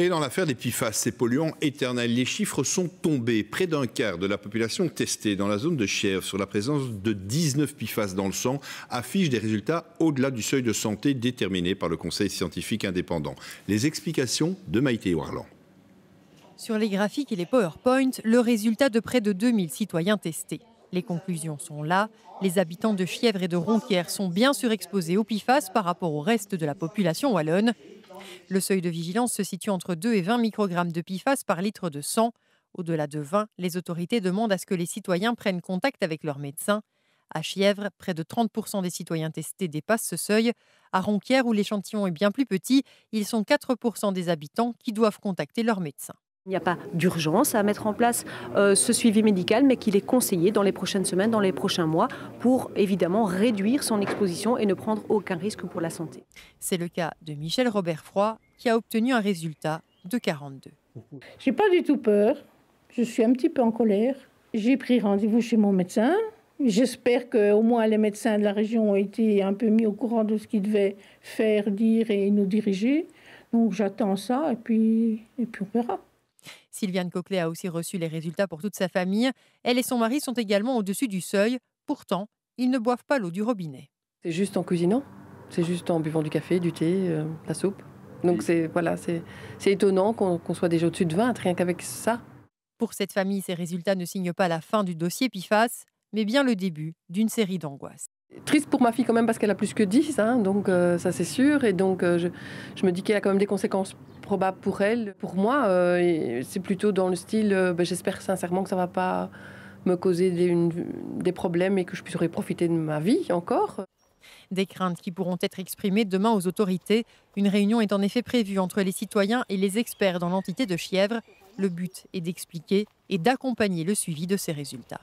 Et dans l'affaire des PFAS, ces polluants éternels, les chiffres sont tombés. Près d'un quart de la population testée dans la zone de Chièvre sur la présence de 19 PFAS dans le sang affiche des résultats au-delà du seuil de santé déterminé par le Conseil scientifique indépendant. Les explications de Maïté Warland. Sur les graphiques et les PowerPoint, le résultat de près de 2000 citoyens testés. Les conclusions sont là. Les habitants de Chièvre et de Ronquière sont bien surexposés au PFAS par rapport au reste de la population wallonne. Le seuil de vigilance se situe entre 2 et 20 microgrammes de PFAS par litre de sang. Au-delà de 20, les autorités demandent à ce que les citoyens prennent contact avec leur médecin. À Chièvre, près de 30% des citoyens testés dépassent ce seuil. À Ronquière, où l'échantillon est bien plus petit, ils sont 4% des habitants qui doivent contacter leur médecin. Il n'y a pas d'urgence à mettre en place euh, ce suivi médical, mais qu'il est conseillé dans les prochaines semaines, dans les prochains mois, pour évidemment réduire son exposition et ne prendre aucun risque pour la santé. C'est le cas de Michel Robert Froid, qui a obtenu un résultat de 42. J'ai pas du tout peur. Je suis un petit peu en colère. J'ai pris rendez-vous chez mon médecin. J'espère qu'au moins les médecins de la région ont été un peu mis au courant de ce qu'ils devaient faire, dire et nous diriger. Donc j'attends ça et puis, et puis on verra. Sylviane Coquelet a aussi reçu les résultats pour toute sa famille. Elle et son mari sont également au-dessus du seuil. Pourtant, ils ne boivent pas l'eau du robinet. C'est juste en cuisinant. C'est juste en buvant du café, du thé, euh, la soupe. Donc c'est voilà, c'est étonnant qu'on soit déjà au-dessus de 20, rien qu'avec ça. Pour cette famille, ces résultats ne signent pas la fin du dossier PIFAS, mais bien le début d'une série d'angoisses. Triste pour ma fille quand même parce qu'elle a plus que 10, hein, donc euh, ça c'est sûr. Et donc euh, je, me dis qu'il y a quand même des conséquences probables pour elle. Pour moi, euh, c'est plutôt dans le style, ben, j'espère sincèrement que ça ne va pas me causer des, des, problèmes et que je puisse profiter de ma vie encore. Des craintes qui pourront être exprimées demain aux autorités. Une réunion est en effet prévue entre les citoyens et les experts dans l'entité de Chièvre. Le but est d'expliquer et d'accompagner le suivi de ces résultats.